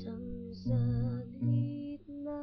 Isang saglit na